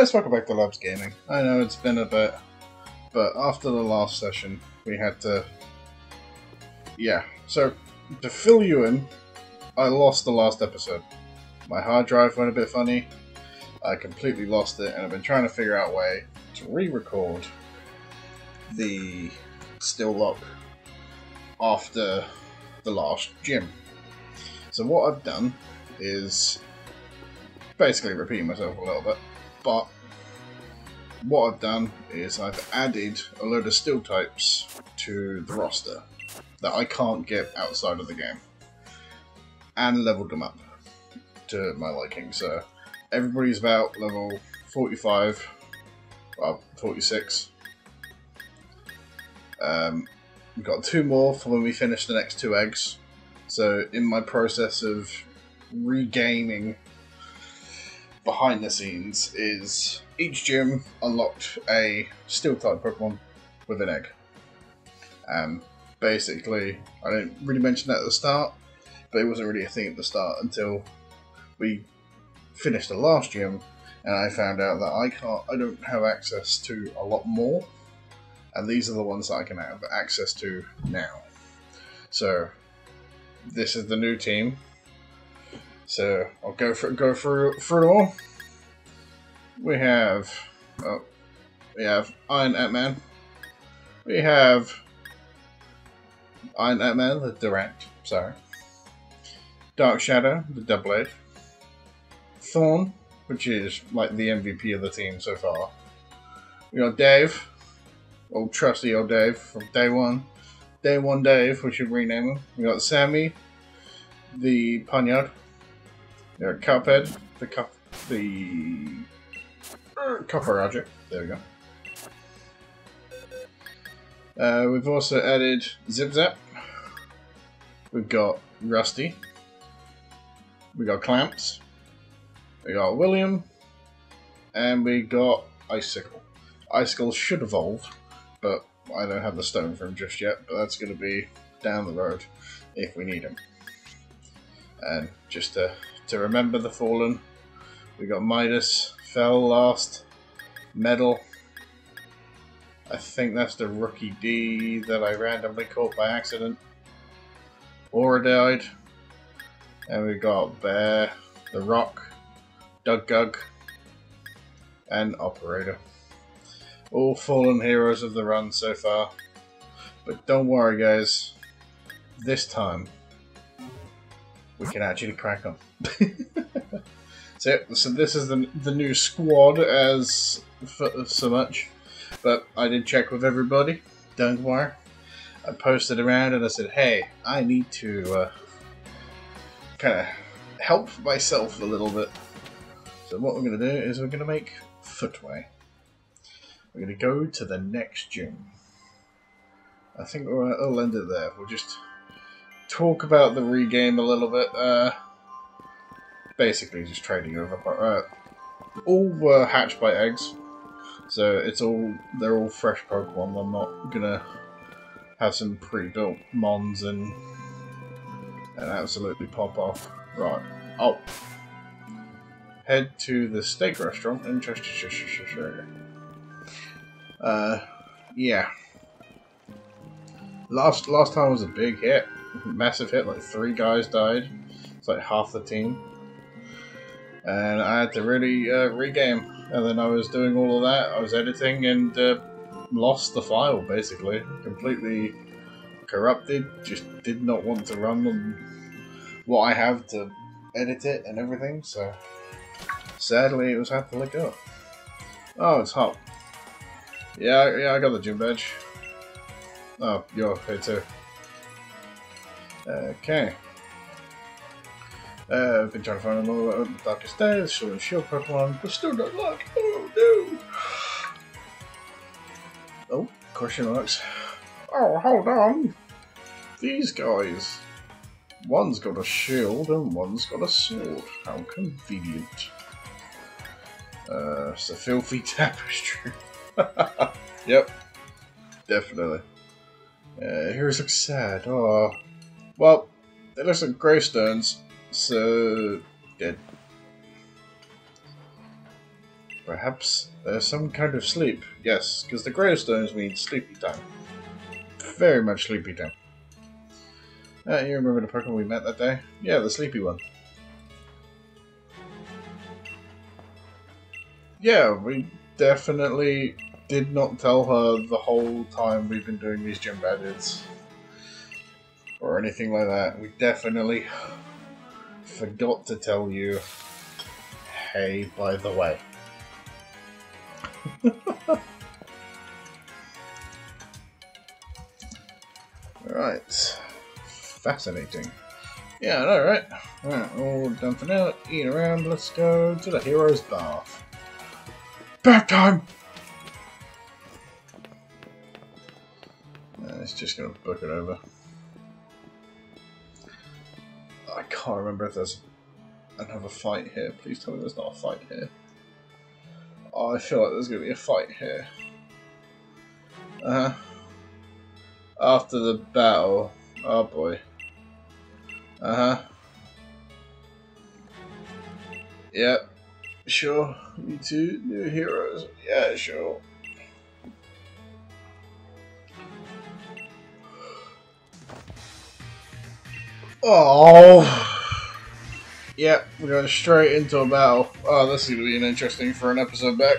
guys, welcome back to Labz Gaming. I know it's been a bit, but after the last session, we had to... Yeah, so, to fill you in, I lost the last episode. My hard drive went a bit funny, I completely lost it, and I've been trying to figure out a way to re-record the steel lock after the last gym. So what I've done is basically repeating myself a little bit, but what I've done is I've added a load of steel types to the roster that I can't get outside of the game and leveled them up to my liking. So everybody's about level 45, well, 46. Um, we've got two more for when we finish the next two eggs. So in my process of regaining behind the scenes is each gym unlocked a steel type Pokemon with an egg. Um, basically, I didn't really mention that at the start, but it wasn't really a thing at the start until we finished the last gym, and I found out that I can't, I don't have access to a lot more, and these are the ones that I can have access to now. So, this is the new team. So I'll go for go through through all. We have oh, we have Iron Ant Man. We have Iron Ant Man, the Durant, sorry. Dark Shadow, the Doublade. Thorn, which is like the MVP of the team so far. We got Dave, old trusty old Dave from day one. Day one Dave, we should rename him. We got Sammy, the Pawniard. Got Cuphead, the cup, the uh, Copperajah. There we go. Uh, we've also added Zip Zap. We've got Rusty. We got Clamps. We got William. And we got Icicle. Icicle should evolve, but I don't have the stone for him just yet, but that's going to be down the road if we need him. And just to, to remember the Fallen, we got Midas, fell last, Medal. I think that's the Rookidee that I randomly caught by accident. Aura died. And we got Bear, The Rock, Doug Gug, and Operator. All fallen heroes of the run so far. But don't worry, guys. This time, we can actually crack them. so, so this is the, the new squad as so much. But I did check with everybody. Don't worry. I posted around and I said, hey, I need to uh, kind of help myself a little bit. So what we're going to do is we're going to make footway. We're going to go to the next gym. I think we'll, we'll end it there. We'll just talk about the regame a little bit. Uh, basically, just trading over. Uh, all were hatched by eggs, so it's all they're all fresh Pokemon. I'm not gonna have some pre-built mons and and absolutely pop off. Right. Oh. Head to the steak restaurant in. Uh, yeah. Last last time was a big hit, massive hit. Like three guys died. It's like half the team, and I had to really uh, regame. And then I was doing all of that. I was editing and uh, lost the file basically, completely corrupted. Just did not want to run on what I have to edit it and everything. So sadly, it was had to let go. Oh, it's hot. Yeah, yeah, I got the gym badge. Oh, you're here too. Okay. Uh, I've been trying to find another uh, Darkest Days, Shield and Shield Pokemon, but still not luck. Oh no! Oh, question marks. Oh, hold on. These guys. One's got a shield and one's got a sword. How convenient. Uh, it's a filthy tapestry. yep, definitely. Uh, heroes look sad. Oh, well, they look like gravestones, so dead. Perhaps there's some kind of sleep. Yes, because the gravestones mean sleepy time. Very much sleepy time. Uh, you remember the Pokemon we met that day? Yeah, the sleepy one. Yeah, we definitely did not tell her the whole time we've been doing these gym badges. Or anything like that. We definitely forgot to tell you, hey, by the way. Alright. Fascinating. Yeah, know, right? Alright, all done for now. Eating around, let's go to the hero's bath. Bath time! It's just gonna book it over. I can't remember if there's another fight here. Please tell me there's not a fight here. Oh, I feel like there's going to be a fight here. Uh. After the battle. Oh boy. Uh huh. Yep. Sure. You too. New heroes. Yeah, sure. Oh. Yep, we're going straight into a battle. Oh, this is going to be an interesting for an episode back.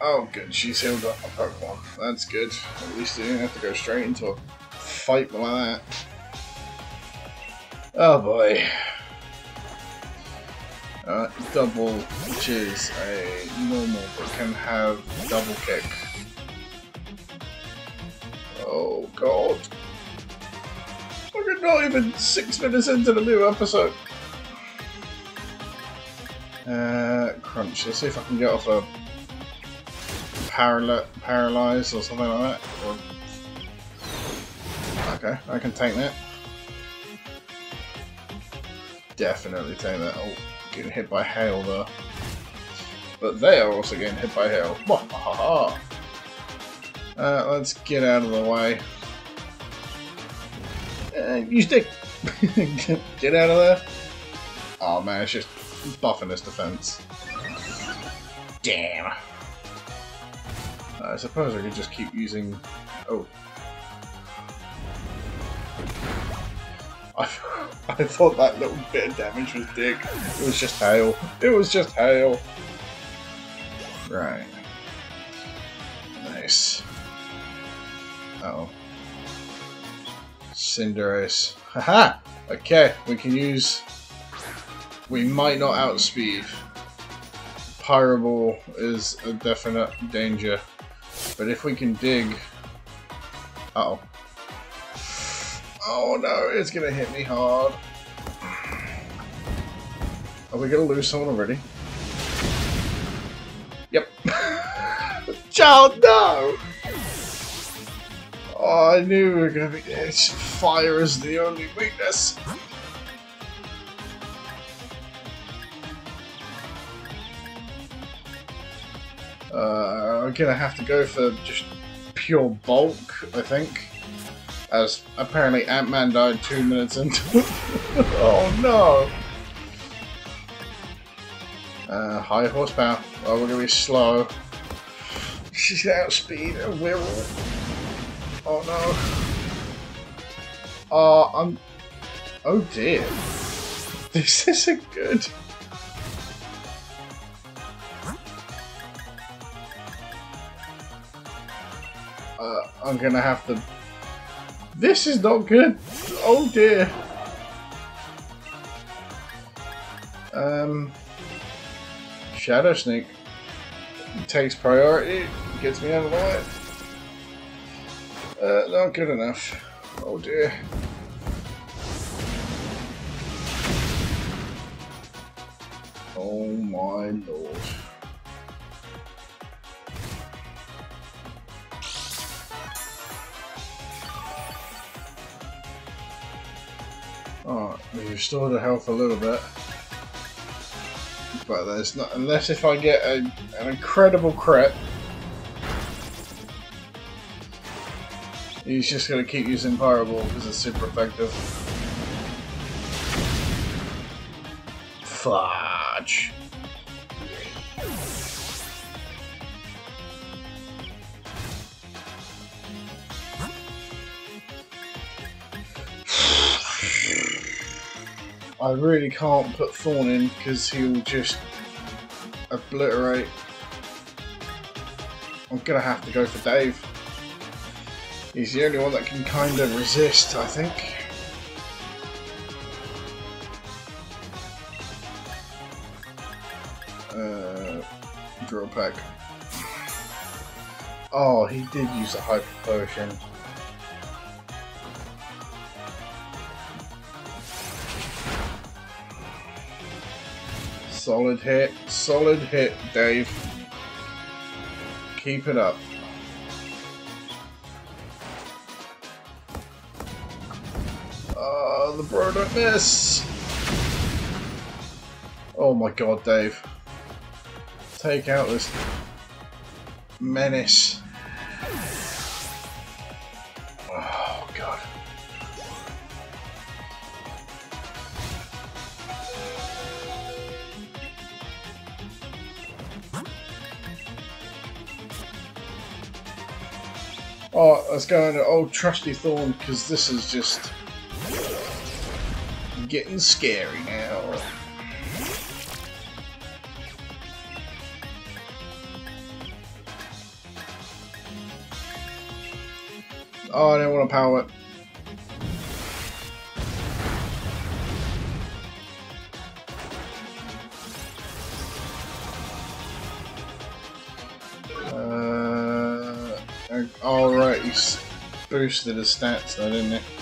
Oh, good. She's healed up a Pokemon. That's good. At least you didn't have to go straight into a fight like that. Oh boy. Uh, Dubwool, which is a normal, but can have double kick. God. We're not even six minutes into the new episode. Uh, crunch. Let's see if I can get off a paral paralyze or something like that. Or... Okay, I can take that. Definitely take that. Oh, getting hit by hail though. But they are also getting hit by hail. Uh, let's get out of the way. Uh, you stick. Get out of there. Oh man, it's just buffing this defense. Damn. I suppose I could just keep using... Oh. I, I thought that little bit of damage was dig. It was just hail. It was just hail. Right. Nice. Uh oh Cinderace. Haha! Okay, we can use... We might not outspeed. Pyroball is a definite danger. But if we can dig... Uh oh Oh no, it's gonna hit me hard. Are we gonna lose someone already? Yep. Child, no! Oh, I knew we were gonna be. It's, fire is the only weakness. Uh, I'm gonna have to go for just pure bulk, I think. As apparently Ant Man died two minutes into oh no! Uh, high horsepower. Oh, we're gonna be slow. She's outspeed a Wirral. Oh no. Oh, I'm... Oh dear. This isn't good. Uh, I'm gonna have to... This is not good. Oh dear. Um... Shadow Sneak takes priority, gets me out of the way. Uh, not good enough. Oh dear. Oh my lord. Alright, we restored the health a little bit. But there's not, unless if I get a, an incredible crit, He's just gonna keep using Fireball because it's super effective. Fudge. I really can't put Thorn in because he'll just obliterate. I'm gonna have to go for Dave. He's the only one that can kind of resist, I think. Uh, Drill Peck. Oh, he did use a hyper potion. Solid hit, solid hit, Dave. Keep it up. Oh, the bro miss. Oh my god, Dave. Take out this menace. Oh god. Oh, let's go into old trusty Thorn because this is just getting scary now. Oh, I don't want to power it. Uh, oh right, he's boosted his stats though, didn't he?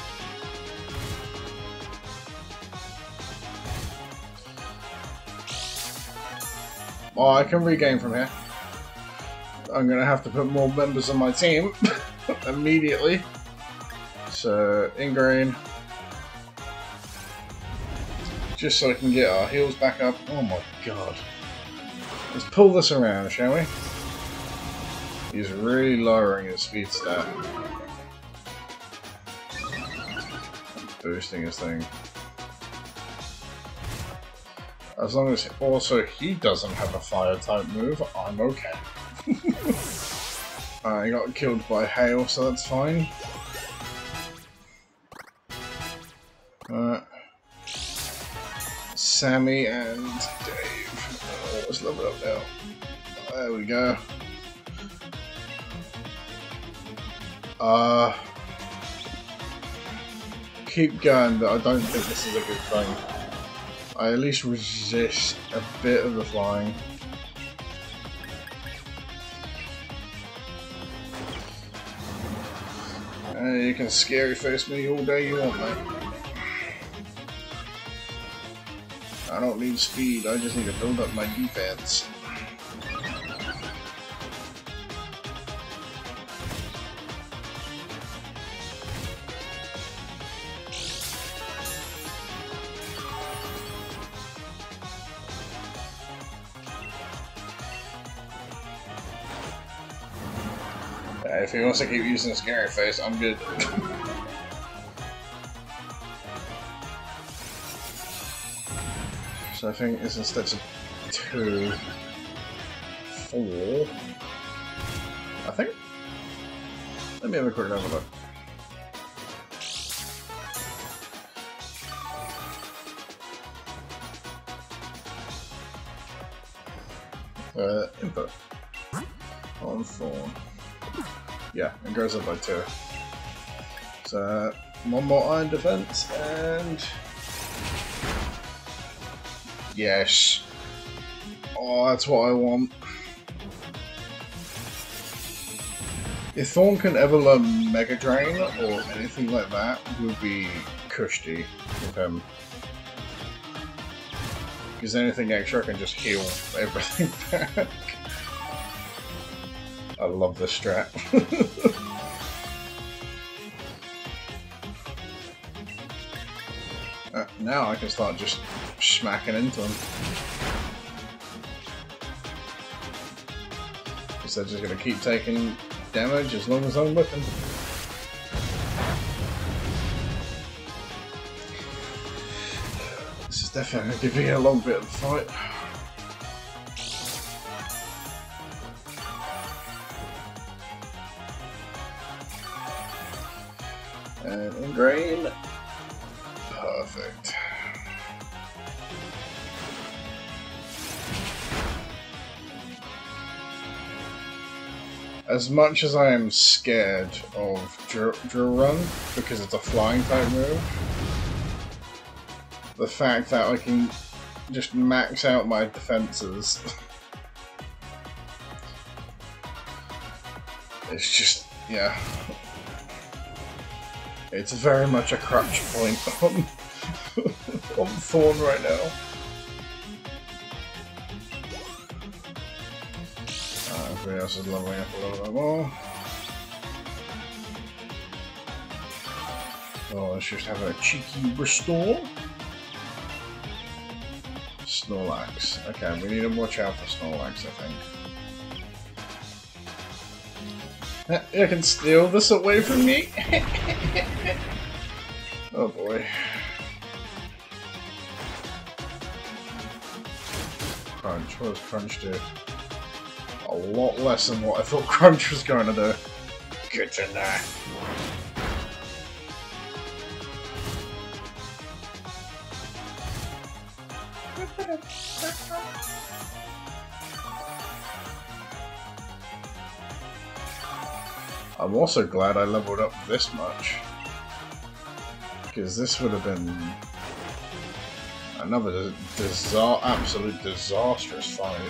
Oh, I can regain from here. I'm gonna have to put more members on my team immediately. So, ingrain. Just so I can get our heals back up. Oh my god. Let's pull this around, shall we? He's really lowering his speed stat. Boosting his thing. As long as also he doesn't have a fire type move, I'm okay. I got killed by hail, so that's fine. Uh, Sammy and Dave. Oh, let's level up now. There we go. Uh, keep going, but I don't think this is a good thing. I at least resist a bit of the flying. Uh, you can scary face me all day you want, mate. I don't need speed, I just need to build up my defense. If he wants to keep using scary face, I'm good. so I think it's instead of two, four. I think. Let me have a quick look. Uh, input on phone. Yeah, it goes up by two. So one more iron defense and yes. Oh, that's what I want. If Thorn can ever learn Mega Drain or anything like that, would be cushy with him. Because anything extra can just heal everything back. I love this strat. uh, now I can start just smacking into them. Because they're just going to keep taking damage as long as I'm with them. This is definitely going to me a long bit of a fight. As much as I am scared of Drill, Run, because it's a flying type move, the fact that I can just max out my defenses. it's just, yeah. It's very much a crutch point on, on Thorn right now. Else is leveling up a little bit more. Let's just have a cheeky restore. Snorlax. Okay, we need to watch out for Snorlax, I think. You can steal this away from me? oh boy. Crunch. What does Crunch do? A lot less than what I thought Crunch was going to do. Good to know. I'm also glad I leveled up this much. Because this would have been another disa absolute disastrous fight.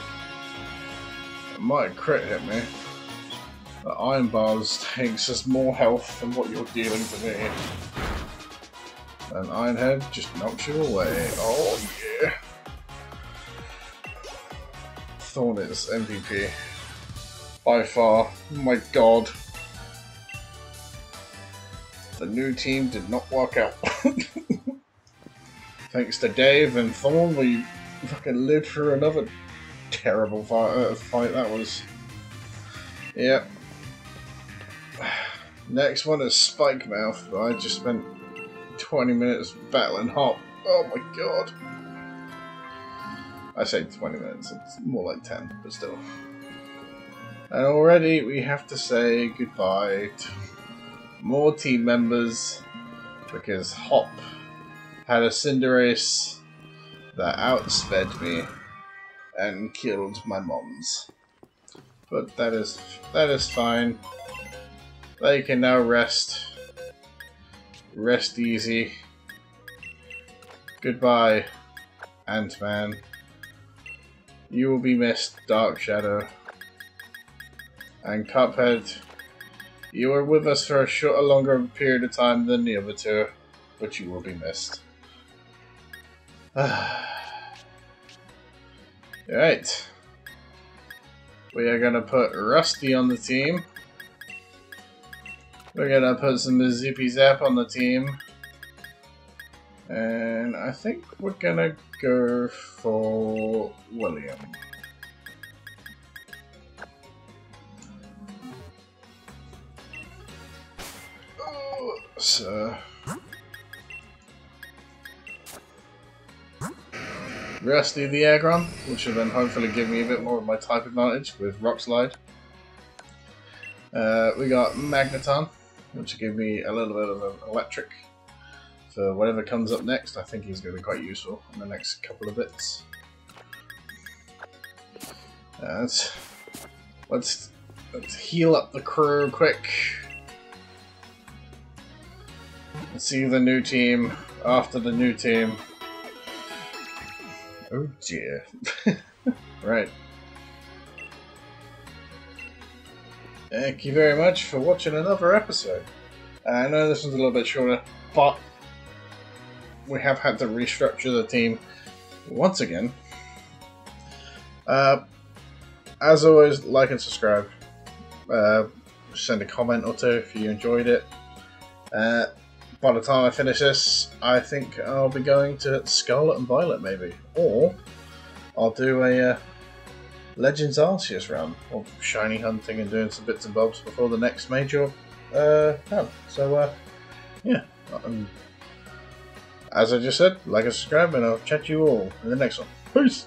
Might crit hit me. The Iron Bars takes us more health than what you're dealing to me. And Iron Head just knocks you away. Oh yeah. Thorn is MVP. By far. My god. The new team did not work out. Thanks to Dave and Thorn, we fucking lived through another terrible fight, uh, fight that was. Yep. Next one is Spikemuth. I just spent 20 minutes battling Hop. Oh my god. I say 20 minutes, it's more like 10, but still. And already we have to say goodbye to more team members because Hop had a Cinderace that outsped me and killed my moms. But that is that is fine. They can now rest. Rest easy. Goodbye, Ant-Man. You will be missed, Dark Shadow. And Cuphead, you were with us for a, short, a longer period of time than the other two, but you will be missed. Alright. We are gonna put Rusty on the team. We're gonna put some Zippy Zap on the team. And I think we're gonna go for William. So... Rusty the Aggron, which will then hopefully give me a bit more of my type advantage with Rock Slide. Uh, we got Magneton, which will give me a little bit of an electric for whatever comes up next. I think he's going to be quite useful in the next couple of bits. Uh, let's, let's, let's heal up the crew quick. Let's see the new team after the new team. Oh dear. right. Thank you very much for watching another episode. I know this one's a little bit shorter, but we have had to restructure the team once again. Uh, as always, like and subscribe. Uh, send a comment or two if you enjoyed it. Uh, by the time I finish this, I think I'll be going to Scarlet and Violet, maybe. Or I'll do a uh, Legends Arceus run or shiny hunting and doing some bits and bobs before the next major uh, run. So, uh, yeah. Um, as I just said, like and subscribe, and I'll chat to you all in the next one. Peace!